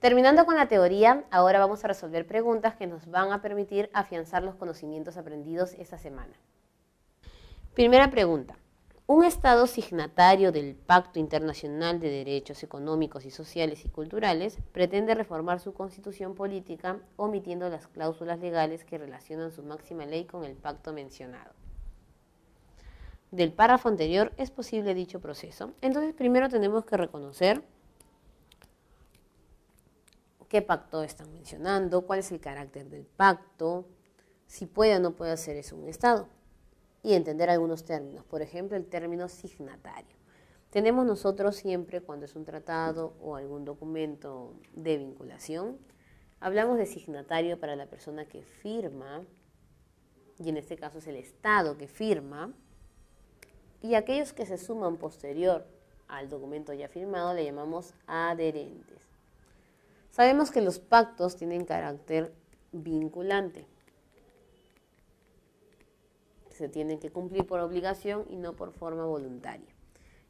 Terminando con la teoría, ahora vamos a resolver preguntas que nos van a permitir afianzar los conocimientos aprendidos esta semana. Primera pregunta. Un Estado signatario del Pacto Internacional de Derechos Económicos y Sociales y Culturales pretende reformar su constitución política omitiendo las cláusulas legales que relacionan su máxima ley con el pacto mencionado. Del párrafo anterior es posible dicho proceso. Entonces primero tenemos que reconocer qué pacto están mencionando, cuál es el carácter del pacto, si puede o no puede hacer eso un Estado y entender algunos términos. Por ejemplo, el término signatario. Tenemos nosotros siempre, cuando es un tratado o algún documento de vinculación, hablamos de signatario para la persona que firma, y en este caso es el Estado que firma, y aquellos que se suman posterior al documento ya firmado le llamamos adherentes. Sabemos que los pactos tienen carácter vinculante se tienen que cumplir por obligación y no por forma voluntaria.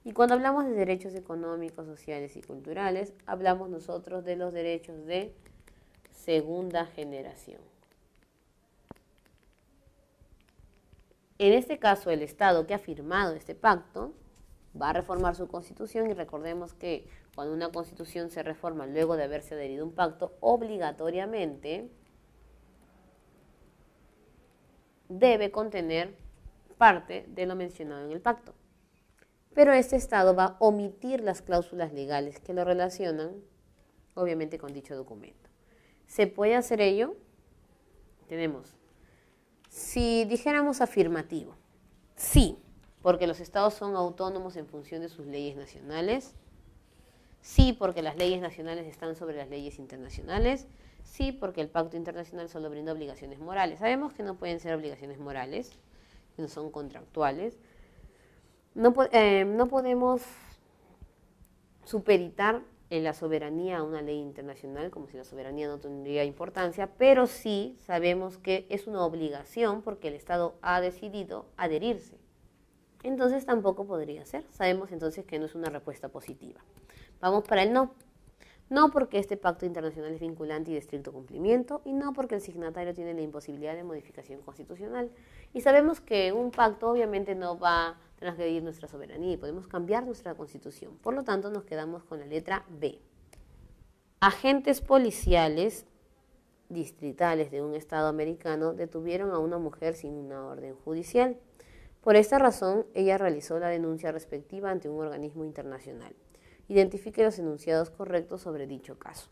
Y cuando hablamos de derechos económicos, sociales y culturales, hablamos nosotros de los derechos de segunda generación. En este caso, el Estado que ha firmado este pacto va a reformar su constitución y recordemos que cuando una constitución se reforma luego de haberse adherido a un pacto, obligatoriamente debe contener parte de lo mencionado en el pacto. Pero este Estado va a omitir las cláusulas legales que lo relacionan, obviamente, con dicho documento. ¿Se puede hacer ello? Tenemos, si dijéramos afirmativo, sí, porque los estados son autónomos en función de sus leyes nacionales, sí, porque las leyes nacionales están sobre las leyes internacionales, Sí, porque el pacto internacional solo brinda obligaciones morales. Sabemos que no pueden ser obligaciones morales, que no son contractuales. No, eh, no podemos superitar en la soberanía a una ley internacional, como si la soberanía no tendría importancia, pero sí sabemos que es una obligación porque el Estado ha decidido adherirse. Entonces tampoco podría ser. Sabemos entonces que no es una respuesta positiva. Vamos para el no. No porque este pacto internacional es vinculante y de estricto cumplimiento, y no porque el signatario tiene la imposibilidad de modificación constitucional. Y sabemos que un pacto obviamente no va a transgredir nuestra soberanía y podemos cambiar nuestra constitución. Por lo tanto, nos quedamos con la letra B. Agentes policiales distritales de un Estado americano detuvieron a una mujer sin una orden judicial. Por esta razón, ella realizó la denuncia respectiva ante un organismo internacional identifique los enunciados correctos sobre dicho caso.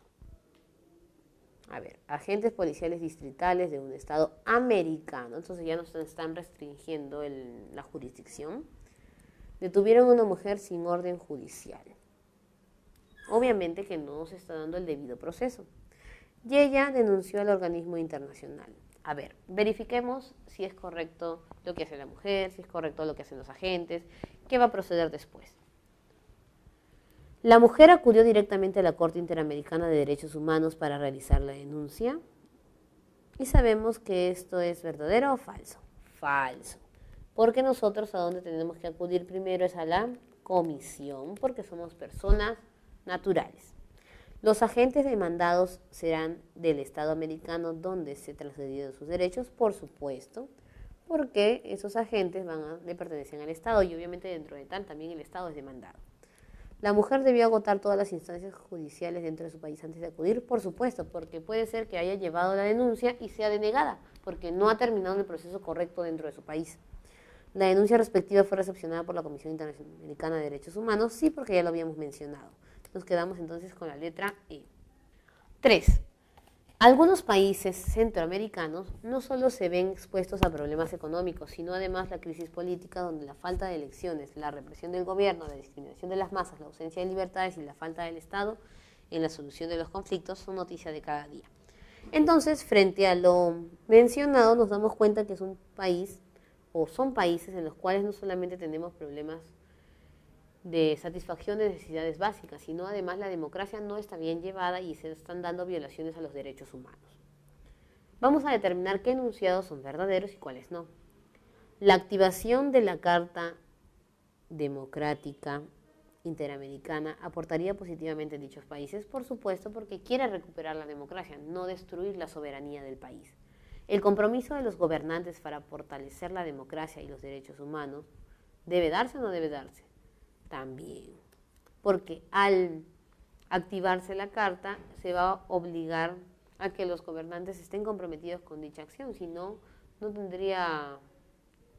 A ver, agentes policiales distritales de un estado americano, entonces ya nos están restringiendo la jurisdicción, detuvieron a una mujer sin orden judicial. Obviamente que no se está dando el debido proceso. Y ella denunció al organismo internacional. A ver, verifiquemos si es correcto lo que hace la mujer, si es correcto lo que hacen los agentes, qué va a proceder después. La mujer acudió directamente a la Corte Interamericana de Derechos Humanos para realizar la denuncia. Y sabemos que esto es verdadero o falso. Falso. Porque nosotros a donde tenemos que acudir primero es a la comisión, porque somos personas naturales. Los agentes demandados serán del Estado americano donde se transgredieron sus derechos, por supuesto, porque esos agentes van a, le pertenecen al Estado y obviamente dentro de tal también el Estado es demandado. La mujer debió agotar todas las instancias judiciales dentro de su país antes de acudir, por supuesto, porque puede ser que haya llevado la denuncia y sea denegada, porque no ha terminado el proceso correcto dentro de su país. La denuncia respectiva fue recepcionada por la Comisión Interamericana de Derechos Humanos, sí, porque ya lo habíamos mencionado. Nos quedamos entonces con la letra E. 3. Algunos países centroamericanos no solo se ven expuestos a problemas económicos, sino además la crisis política donde la falta de elecciones, la represión del gobierno, la discriminación de las masas, la ausencia de libertades y la falta del Estado en la solución de los conflictos son noticia de cada día. Entonces, frente a lo mencionado, nos damos cuenta que es un país o son países en los cuales no solamente tenemos problemas de satisfacción de necesidades básicas, sino además la democracia no está bien llevada y se están dando violaciones a los derechos humanos. Vamos a determinar qué enunciados son verdaderos y cuáles no. La activación de la Carta Democrática Interamericana aportaría positivamente en dichos países, por supuesto, porque quiere recuperar la democracia, no destruir la soberanía del país. El compromiso de los gobernantes para fortalecer la democracia y los derechos humanos debe darse o no debe darse. También, porque al activarse la carta se va a obligar a que los gobernantes estén comprometidos con dicha acción, si no, no tendría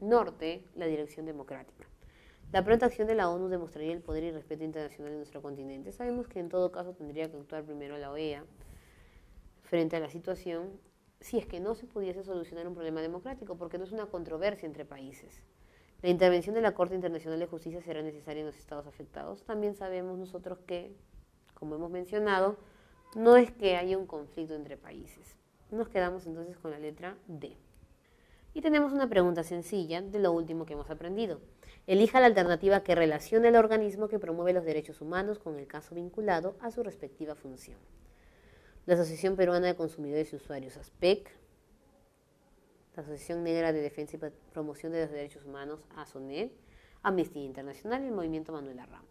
norte la dirección democrática. La pronta acción de la ONU demostraría el poder y respeto internacional de nuestro continente. Sabemos que en todo caso tendría que actuar primero la OEA frente a la situación si es que no se pudiese solucionar un problema democrático, porque no es una controversia entre países. La intervención de la Corte Internacional de Justicia será necesaria en los estados afectados. También sabemos nosotros que, como hemos mencionado, no es que haya un conflicto entre países. Nos quedamos entonces con la letra D. Y tenemos una pregunta sencilla de lo último que hemos aprendido. Elija la alternativa que relacione el organismo que promueve los derechos humanos con el caso vinculado a su respectiva función. La Asociación Peruana de Consumidores y Usuarios, ASPEC, la Asociación Negra de Defensa y Promoción de los Derechos Humanos, ASONED, Amnistía Internacional y el Movimiento Manuela Ramos.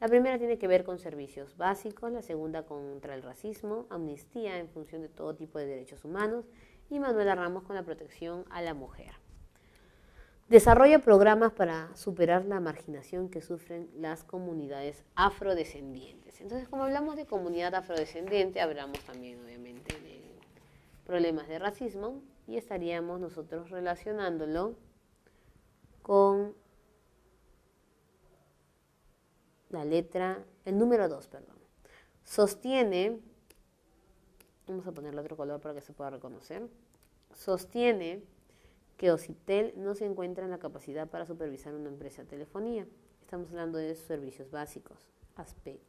La primera tiene que ver con servicios básicos, la segunda contra el racismo, amnistía en función de todo tipo de derechos humanos y Manuela Ramos con la protección a la mujer. Desarrolla programas para superar la marginación que sufren las comunidades afrodescendientes. Entonces, como hablamos de comunidad afrodescendiente, hablamos también, obviamente, de problemas de racismo y estaríamos nosotros relacionándolo con la letra, el número 2, perdón. Sostiene, vamos a ponerle otro color para que se pueda reconocer, sostiene que Ocitel no se encuentra en la capacidad para supervisar una empresa de telefonía. Estamos hablando de servicios básicos, ASPEC.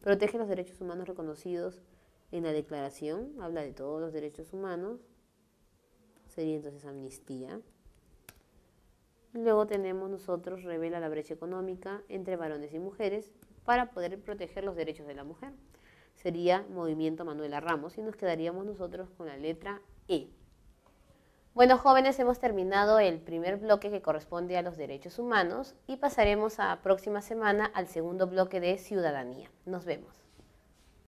Protege los derechos humanos reconocidos en la declaración, habla de todos los derechos humanos, sería entonces amnistía. Luego tenemos nosotros, revela la brecha económica entre varones y mujeres para poder proteger los derechos de la mujer sería Movimiento Manuela Ramos y nos quedaríamos nosotros con la letra E. Bueno, jóvenes, hemos terminado el primer bloque que corresponde a los derechos humanos y pasaremos a próxima semana al segundo bloque de ciudadanía. Nos vemos.